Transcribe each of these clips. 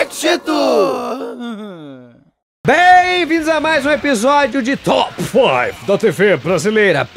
Exército! Bem-vindos a mais um episódio de Top 5 da TV brasileira.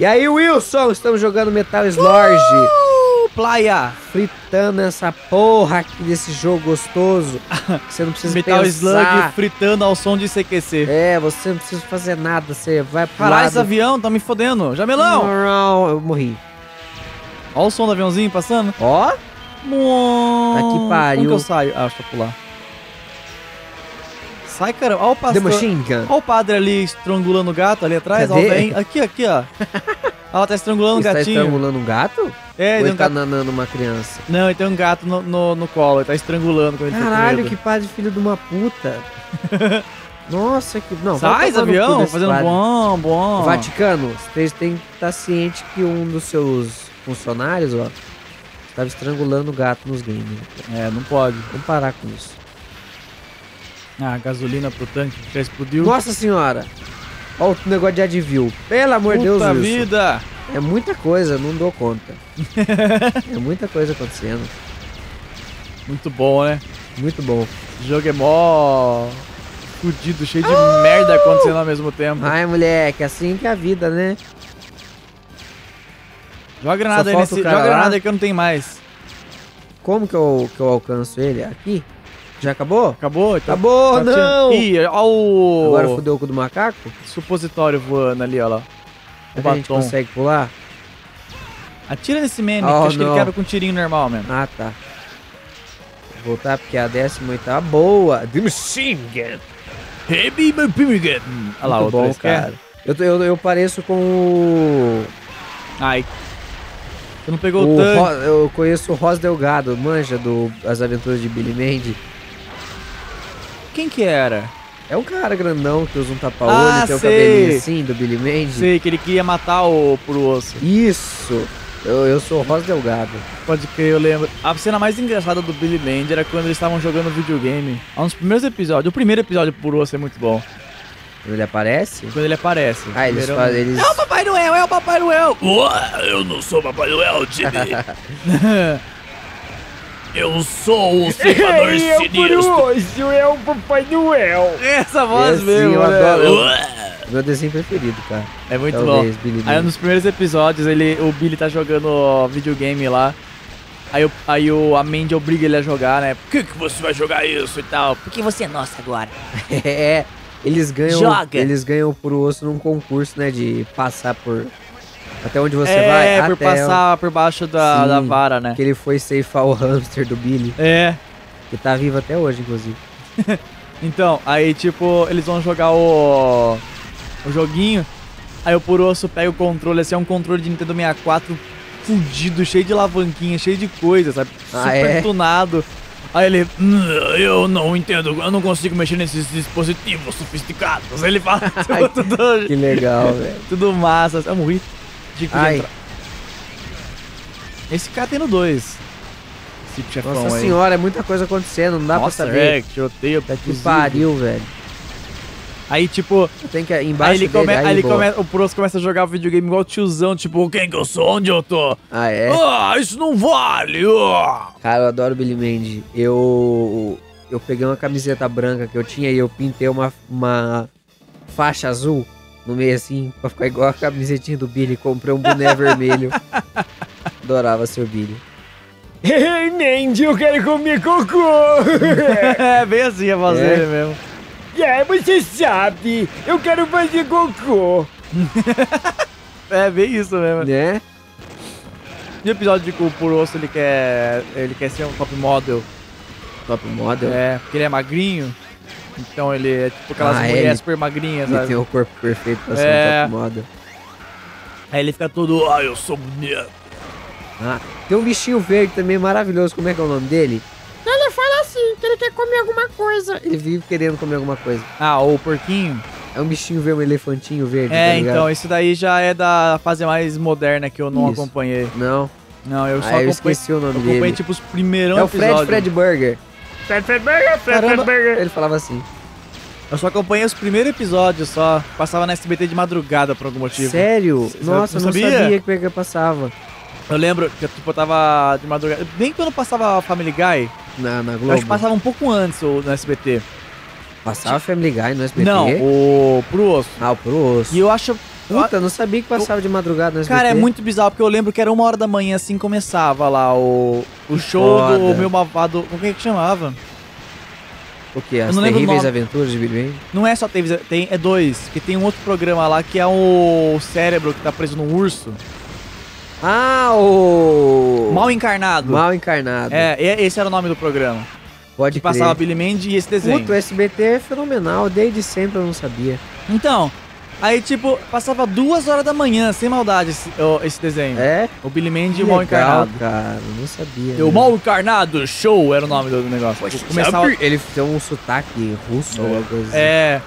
E aí, Wilson, estamos jogando Metal Sludge, Uh, playa! fritando essa porra aqui desse jogo gostoso. Você não precisa Metal pensar. Slug fritando ao som de CQC. É, você não precisa fazer nada, você vai pro Caralho, esse avião tá me fodendo. Jamelão! Não, eu morri. Olha o som do aviãozinho passando. Ó, que pariu. Como que eu saio? Ah, deixa eu pular. Sai, cara. Olha o pastor. Olha o padre ali estrangulando o gato ali atrás. Cadê? Olha o velho. Aqui, aqui, ó. Ela tá estrangulando o Você tá gatinho. estrangulando um gato? É, Ou ele um tá gato. nanando uma criança? Não, ele tem um gato no, no, no colo. Ele tá estrangulando quando ele tá com Caralho, que padre filho de uma puta. Nossa, que. Não, vai Sai, avião, fazendo padre. bom, bom. Vaticano, vocês têm que estar ciente que um dos seus funcionários, ó, estava estrangulando o gato nos games. É, não pode. Vamos parar com isso. Ah, gasolina pro tanque que já explodiu. Nossa senhora! Ó o negócio de Advil. Pelo amor de Deus, Wilson. vida! É muita coisa, não dou conta. é muita coisa acontecendo. Muito bom, né? Muito bom. O jogo é mó fudido, cheio de merda acontecendo ao mesmo tempo. Ai, moleque, assim que é a vida, né? Joga granada aí nesse. Joga granada aí que eu não tenho mais. Como que eu, que eu alcanço ele? Aqui? Já acabou? Acabou? Então, Acabou, tá não! Ih, olha o. Agora fudeu com o do macaco? Supositório voando ali, olha lá. O que a gente batom. consegue pular? Atira nesse meme, Oh, que acho que ele quebra com um tirinho normal mesmo. Ah, tá. Vou voltar porque a 18 boa. The Machine Gun. Heavy. Olha lá, o bom, 3 quer. cara. Eu, eu, eu pareço com o. Ai. Você não pegou o, o tanque. Ro- eu conheço o Ros Delgado, manja do As Aventuras de Billy Mandy. Quem que era? É um cara grandão que usa um tapa-olho, Ah, tem um sei. cabelinho assim do Billy Mandy. Sei que ele queria matar o Puro Osso. Isso! Eu, eu sou o Ros Delgado. Pode crer, eu lembro. A cena mais engraçada do Billy Mandy era quando eles estavam jogando videogame. Há uns primeiros episódios. O primeiro episódio Puro Osso é muito bom. Quando ele aparece. Quando ele aparece. Ah, eles Primeiro- fazem. Eles... É o Papai Noel, é o Papai Noel! eu não sou Papai Noel, Jimmy. Eu sou o ceifador sinistro. hoje é o Papai Noel. Essa voz mesmo, eu né? adoro. Meu desenho preferido, cara. É muito Talvez, bom. Billy Aí nos primeiros episódios, ele, o Billy tá jogando videogame lá. Aí, o, aí o, a Mandy obriga ele a jogar, né? Por que, que você vai jogar isso e tal? Porque você é nossa agora. É, eles ganham, Joga. eles ganham por osso num concurso, né, de passar por até onde você é, vai, por até passar por baixo da, Sim. da vara, né? que ele foi ceifar o hamster do Billy, É. que tá vivo até hoje, inclusive. Então, aí tipo, eles vão jogar o. o joguinho. Aí o Purosso pega o controle, assim, é um controle de Nintendo 64 fudido, cheio de alavanquinha, cheio de coisa, sabe? Ah, Super é? tunado. Aí ele. Hum, Eu não entendo, eu não consigo mexer nesses dispositivos sofisticados. Ele fala Ai, tudo, Que legal, velho. tudo massa. Eu morri. Ai. entrar. Esse cara tem no 2. Esse chefão Nossa aí. senhora, é muita coisa acontecendo, não dá Nossa, pra saber. é, tiroteio, Tá que pariu, velho. Aí, tipo, Tem que embaixo aí ele dele, come, aí aí, ele come, o Purosso começa a jogar videogame igual tiozão, tipo, Quem que eu sou? Onde eu tô? Ah, é? Ah, isso não vale. ah. Cara, eu adoro Billy Mandy. Eu eu peguei uma camiseta branca que eu tinha e eu pintei uma, uma faixa azul no meio assim, pra ficar igual a camisetinha do Billy. Comprei um boné vermelho. Adorava ser o Billy. Hey, Mandy, eu quero comer cocô! é bem assim a voz É? dele mesmo. É, você sabe, eu quero fazer cocô. É bem isso mesmo. Né? No episódio que o Purosso ele quer, ele quer ser um top model, Top model. é, porque ele é magrinho. Então ele é tipo aquelas Ah, mulheres ele- super magrinhas, Ele sabe? tem o corpo perfeito pra ser É. um top model. Aí ele fica todo. Ah, eu sou bonito. Ah, tem um bichinho verde também maravilhoso. Como é que é o nome dele? Ele fala assim, que ele quer comer alguma coisa. Ele vive querendo comer alguma coisa. Ah, o porquinho. É um bichinho verde, um elefantinho verde, É, tá então, isso daí já é da fase mais moderna que eu não Isso. acompanhei. Não, Não, eu só ah, eu acompanhei. esqueci o nome Eu acompanhei dele. tipo os primeirão é o Fred episódios. Fred Burger. Fred, Fred Burger, Fred, Caramba. Fred Burger. Ele falava assim. Eu só acompanhei os primeiros episódios só. Passava na SBT de madrugada por algum motivo. Sério? Você Nossa, eu não não sabia? sabia que Burger passava. Eu lembro que tipo, eu tava de madrugada. Bem quando passava Family Guy, Na, na eu Globo. acho que passava um pouco antes o- no SBT. Passava Family Guy no SBT? Não, o Pro Osso. Ah, o Pro Osso. E eu acho. Puta, eu não sabia que passava de madrugada no SBT. Cara, é muito bizarro, porque eu lembro que era uma hora da manhã assim começava lá o, o show foda. do meu malvado. Como é que chamava? O quê? As Eu terríveis aventuras de Billy? Não é só teve, tem, é dois. Que tem um outro programa lá que é o cérebro que tá preso num urso. Ah, o... Mal encarnado. Mal encarnado. É, e- esse era o nome do programa. Pode Que passava crer. Billy Mandy e esse desenho. Puta, o SBT é fenomenal. Desde sempre eu não sabia. Então, aí tipo, passava duas horas da manhã, sem maldade, esse, ó, esse desenho. É? O Billy Mandy e o Mal Encarnado. cara. eu Não sabia. O né? Mal Encarnado Show era o nome do negócio. Tipo, começava, Ele tem um sotaque russo ou alguma coisa assim. É.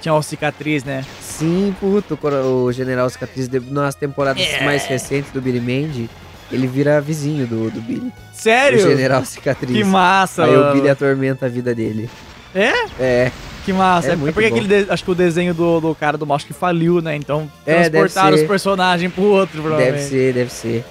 Tinha uma cicatriz, né? Sim, puto, o General Cicatriz, nas temporadas É. mais recentes do Billy Mandy, ele vira vizinho do, do Billy. Sério? O General Cicatriz. Que massa, Aí mano. o Billy atormenta a vida dele. É? É, Que massa. É É, muito porque aquele acho que o desenho do, do cara do mal acho que faliu, né? Então É, deve transportaram os personagens pro outro, deve provavelmente. ser, deve ser.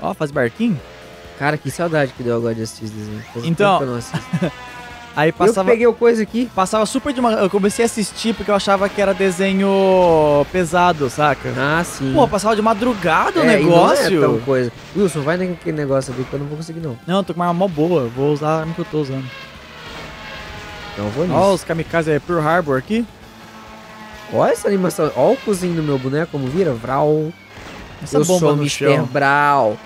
Ó, faz barquinho? Cara, que saudade que deu agora de assistir esse desenho. Faz um Então, eu. Aí Eu passava, peguei o coisa aqui. passava super de uma... Eu comecei a assistir porque eu achava que era desenho pesado, saca? Ah, sim. Pô, passava de madrugada o É, e negócio. Não é tão coisa. Wilson, vai naquele negócio ali que eu não vou conseguir, não. Não, eu tô com uma arma mó boa. Vou usar a arma que eu tô usando. Eu vou nisso. Ó, os kamikaze é Pearl Harbor aqui. Olha essa animação. Olha o cozinho do meu boneco, como vira. Vral. Essa eu bomba sou no Mr. chão. Brawl.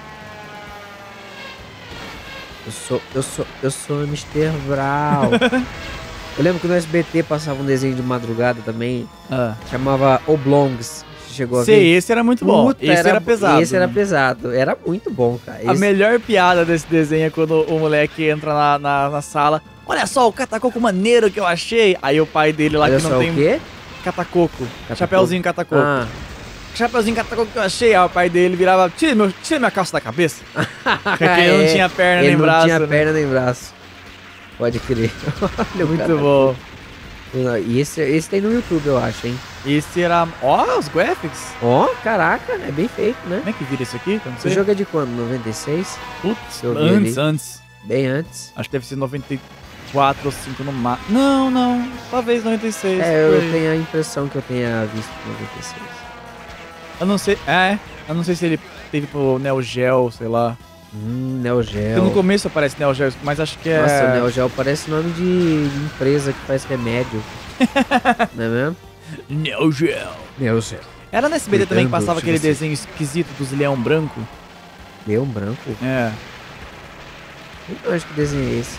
Eu sou, eu sou, eu sou Mr. Brawl. eu lembro que no SBT passava um desenho de madrugada também, Ah. chamava Oblongs. Chegou a Sei, ver? esse era muito bom. Puta, esse era, pesado. Esse era né? pesado. Era muito bom, cara. A Esse- melhor piada desse desenho é quando o moleque entra na, na, na sala. Olha só o catacoco maneiro que eu achei. Aí o pai dele lá Olha que só não o tem quê? catacoco. Catacoco. Chapeuzinho catacoco. Ah, Chapeuzinho catacoco que eu achei. Aí o pai dele virava, tira, meu, tira minha calça da cabeça. Porque ele não É, tinha perna ele nem não braço. tinha né? perna nem braço. Pode crer. Olha o Muito cara. bom. E esse, esse tem no YouTube, eu acho, hein? Esse era. Ó, os graphics. Ó, caraca, é bem feito, né? Como é que vira isso aqui? Eu não sei. jogo é de quando? 96? Putz, antes, antes. Bem antes. Acho que deve ser 94 ou 5 no máximo. Não, não. Talvez 96. É, eu tenho a impressão que eu tenha visto 96. Eu não sei. É, eu não sei se ele teve pro Neo Geo, sei lá. Hum, Neo Porque Geo. no começo aparece Neo Geo, mas acho que é. Nossa, Neo Geo parece nome de, empresa que faz remédio. Não é mesmo? Neo Geo. Neo Geo. Era no SBT também que passava aquele você. desenho esquisito dos leão branco. Leão branco? É. Eu acho que desenho é esse.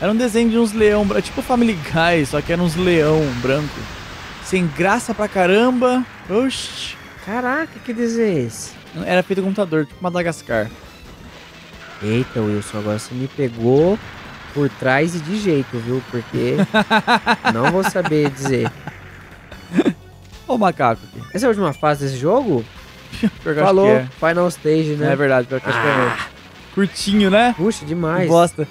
Era um desenho de uns leão branco, tipo Family Guy, só que era uns leão branco. Sem graça pra caramba. Oxi. Caraca, que desenho é esse? Era feito computador, tipo Madagascar. Eita, Wilson, agora você me pegou por trás e de jeito, viu? Porque não vou saber dizer. Ó o macaco aqui. Essa é a última fase desse jogo? Falou, é. Final Stage, né? É verdade, pior que eu acho que é Ah. mesmo. Curtinho, né? Puxa, demais. Bosta.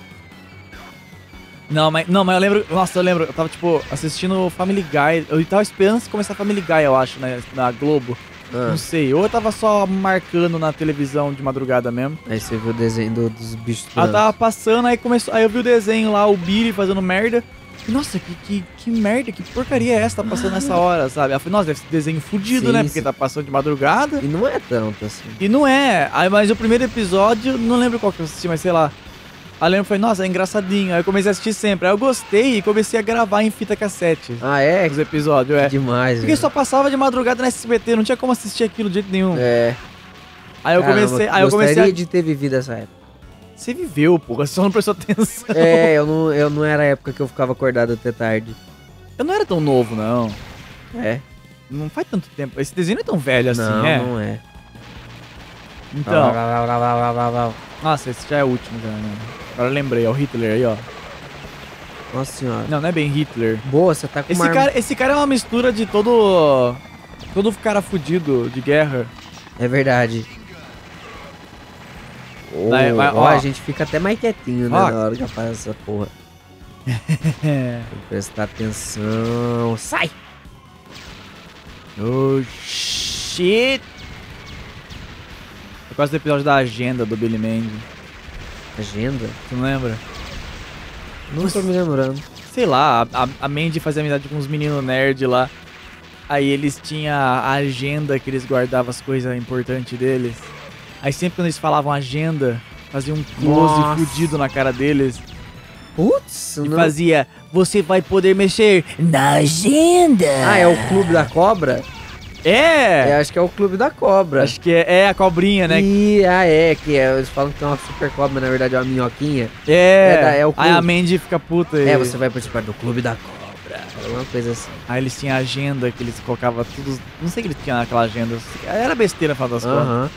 Não, mas, não, mas eu lembro. Nossa, eu lembro. Eu tava, tipo, assistindo Family Guy. Eu tava esperando começar Family Guy, eu acho, né? Na Globo. Ah, Não sei. Ou eu tava só marcando na televisão de madrugada mesmo. aí você viu o desenho do- dos bichos. Ela tava passando, aí começou. Aí eu vi o desenho lá, o Billy fazendo merda. E, nossa, que, que, que merda, que porcaria é essa tá passando nessa hora, sabe? Ela falou, nossa, deve ser desenho fudido, Sim, né? sim. Porque tá passando de madrugada. E não é tanto assim. E não é. Aí, mas o primeiro episódio, não lembro qual que eu assisti, mas sei lá. Aí eu foi, nossa, é engraçadinho. Aí eu comecei a assistir sempre. Aí eu gostei e comecei a gravar em fita cassete Ah, é? os episódios, é. Demais, Porque velho. só passava de madrugada na SBT, não tinha como assistir aquilo de jeito nenhum. É. Aí eu Caramba, comecei. Aí eu comecei gostaria a. de ter vivido essa época. Você viveu, porra, você só não prestou atenção. É, eu não, eu não era a época que eu ficava acordado até tarde. Eu não era tão novo, não. É. Não faz tanto tempo. Esse desenho não é tão velho assim, não, é? não é. Então. Nossa, esse já é o último, já, né? Agora lembrei, é o Hitler aí, ó. Nossa senhora. Não, não é bem Hitler. Boa, você tá com Esse uma arma- cara, esse cara é uma mistura de todo. Todo cara fudido de guerra. É verdade. Ô, Vai, vai, ó, ó. a gente fica até mais quietinho, né, Ó. na hora que faz essa porra. É. Tem que prestar atenção. Sai! Oh shit! quase do episódio da agenda do Billy Mandy. Agenda? Tu não lembra? Não tô me lembrando. Sei lá, a, a- a Mandy fazia amizade com uns meninos nerd lá. Aí eles tinham a agenda que eles guardavam as coisas importantes deles. Aí sempre quando eles falavam agenda, fazia um close Nossa. fudido na cara deles. Putz, E não. fazia, você vai poder mexer na agenda. Ah, é o Clube da Cobra? É, É! acho que é o Clube da Cobra. Acho que é, é a cobrinha, né? E, ah, é, que é, eles falam que tem uma super cobra, mas na verdade é uma minhoquinha. É, É da- é o aí a clube. Mandy fica puta. e- É, você vai participar do Clube da Cobra. Alguma coisa assim. Aí eles tinham agenda que eles colocavam tudo. Não sei o que eles tinham naquela agenda. Era besteira, final das contas. Aham.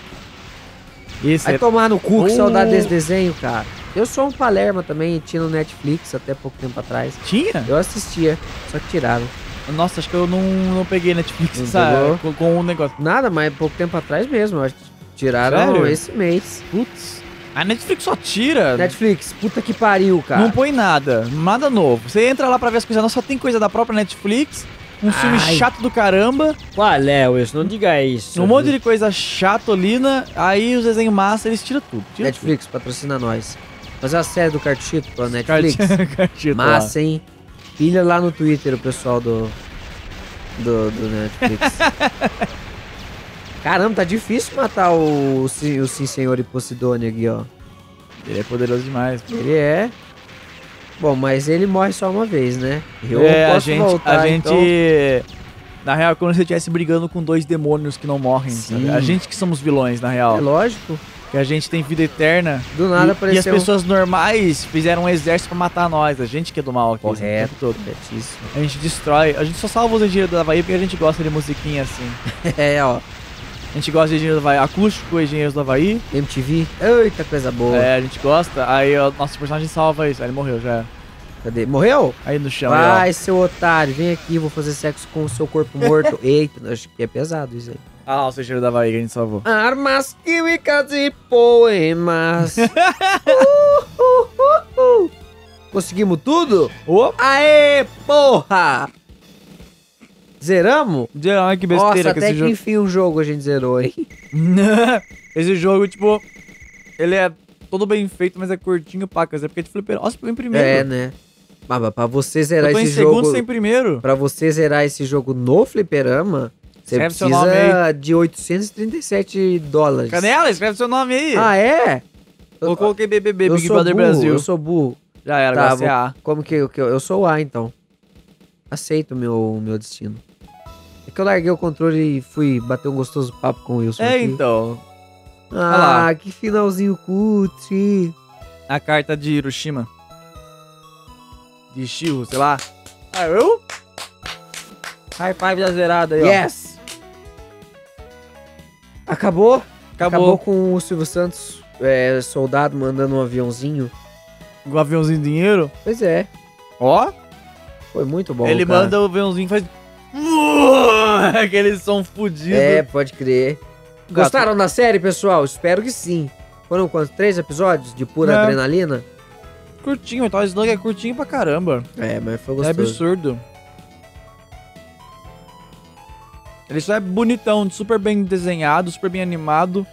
Esse Vai é- tomar no cu, que Oh. saudade desse desenho, cara. Eu sou um Palerma também, tinha no Netflix até pouco tempo atrás. Tinha? Eu assistia, só que tiraram. Nossa, acho que eu não, não peguei Netflix, Não? Com, com um negócio. Nada, mas pouco tempo atrás mesmo. Acho que tiraram Sério? esse mês. Putz. A Netflix só tira. Netflix, puta que pariu, cara. Não põe nada. Nada novo. Você entra lá pra ver as coisas, não só tem coisa da própria Netflix. Um filme Ai. chato do caramba. Qual é, Wilson? Não diga isso. Um monte de coisa chatolina. Aí os desenhos massa, eles tiram tudo. Netflix, patrocina nós. Fazer a série do Cartito tudo. Netflix. Cartito lá. Massa, hein? Pilha lá no Twitter o pessoal do. Do, do Netflix. Caramba, tá difícil matar o, Sim- o Sim Senhor e Posidônia aqui, ó. Ele é poderoso demais. Ele é. Bom, mas ele morre só uma vez, né? Eu é, a posso gente, voltar, a gente. então. Na real, quando você estivesse brigando com dois demônios que não morrem. A gente que somos vilões, na É real. lógico. Que a gente tem vida eterna. Do nada e, e as apareceu. pessoas normais fizeram um exército pra matar nós. A gente que é do mal aqui. Correto. todo. Corretíssimo. A gente destrói. A gente só salva os engenheiros do Havaí porque a gente gosta de musiquinha assim. É, ó. A gente gosta de engenheiros do Havaí. Acústico, engenheiros do Havaí. MTV. Eita, coisa boa. É, a gente gosta. Aí o nosso personagem salva isso. Aí ele morreu já. Cadê? Morreu? Aí no chão. aí. Vai, seu otário, vem aqui, vou fazer sexo com o seu corpo morto. Eita, acho que é pesado isso aí. Ah lá, o engenheiro do Havaí que a gente salvou. Armas químicas e poemas. Uh, uh, uh, uh. Conseguimos tudo? Opa! Aê, porra! Zeramos? Ai, que besteira Nossa, que até esse que jogo. enfim o jogo a gente zerou, hein? esse jogo, tipo, ele é todo bem feito, mas é curtinho, pacas. É porque é de fliperama. Nossa, em primeiro. É, né? Mas mas pra você zerar Eu tô em esse segundo jogo... sem primeiro. Pra você zerar esse jogo no fliperama, você Escreve precisa de 837 dólares. Canela, escreve seu nome aí. Ah, é? eu coloquei BBB, eu Big Brother burro, Brasil. Eu sou burro. Já era, Tá, agora é A. Como que eu, que eu, eu sou o A, então. Aceito o meu, meu destino. É que eu larguei o controle e fui bater um gostoso papo com o Wilson. É, aqui. então. Ah, lá. que finalzinho cutre. A carta de Hiroshima. De Shiro, sei lá. Ah, eu? High five da zerada aí, ó. Yes! Acabou? Acabou. Acabou com o Silvio Santos, é, soldado, mandando um aviãozinho. O aviãozinho de dinheiro. Pois é, Ó. foi muito bom. ele cara. manda o aviãozinho e faz. Aquele som fudido. É, pode crer. Gostaram da série, pessoal? Espero que sim. Foram quantos? Três episódios de pura É. adrenalina? Curtinho, então o slug é curtinho pra caramba. É, mas foi É gostoso. absurdo. Ele só é bonitão, super bem desenhado, super bem animado.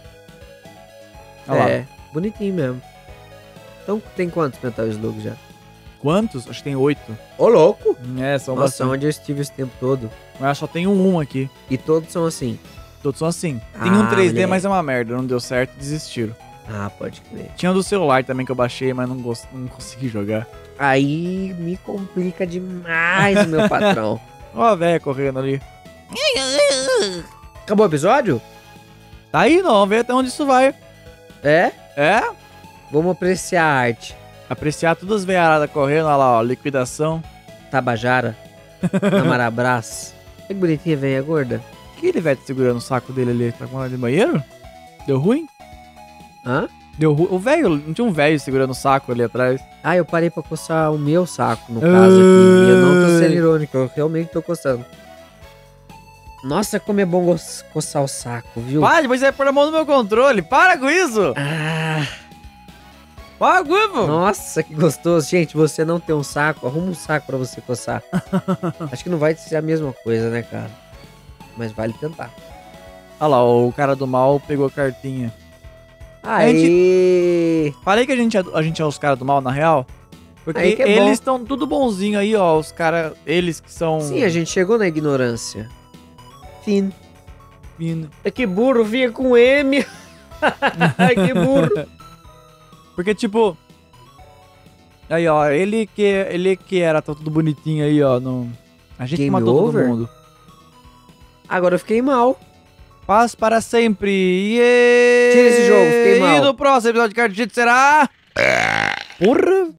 Olha lá. É, bonitinho mesmo. Então tem quantos Metal Slug já? Quantos? Acho que tem oito. Ô, louco! É, são Nossa, bastante. onde eu estive esse tempo todo. Mas só tem um aqui. E todos são assim. Todos são assim. Tem um Ah, 3D, moleque. mas é uma merda. Não deu certo desistiram. Ah, pode crer. Tinha um do celular também que eu baixei, mas não, gost... não consegui jogar. Aí me complica demais, meu patrão. Ó a velha correndo ali. Acabou o episódio? Tá aí, não. Vamos ver até onde isso vai. É? É? Vamos apreciar a arte. Apreciar todas as veiaradas correndo. Olha lá, ó. Liquidação. Tabajara. Amarabras. Que bonitinha, velha gorda. que ele vai segurando o saco dele ali? Tá com vontade de banheiro? Deu ruim? Hã? Deu ruim. O velho, não tinha um velho segurando o saco ali atrás? Ah, eu parei pra coçar o meu saco, no caso aqui. Eu não tô sendo irônico, eu realmente tô coçando. Nossa, como é bom coçar o saco, viu? Para, depois você vai pôr a mão no meu controle. Para com isso! Ah, Para com isso! nossa, que gostoso. Gente, você não tem um saco, arruma um saco pra você coçar. Acho que não vai ser a mesma coisa, né, cara? Mas vale tentar. Olha lá, o cara do mal pegou a cartinha. Aê! Falei que a gente é, a gente é os caras do mal, na real. Porque Aí que é eles estão tudo bonzinho aí, ó. Os caras, eles que são. Sim, a gente chegou na ignorância. Fim. fino. É que burro vinha com M. Que burro. Porque, tipo. Aí, ó, ele que, ele que era, tá tudo bonitinho aí, ó. No... A gente Game matou over? todo mundo. Agora eu fiquei mal. Paz para sempre. Yeah! Tira esse jogo, fiquei mal. E no próximo episódio de Cardite será. Porra!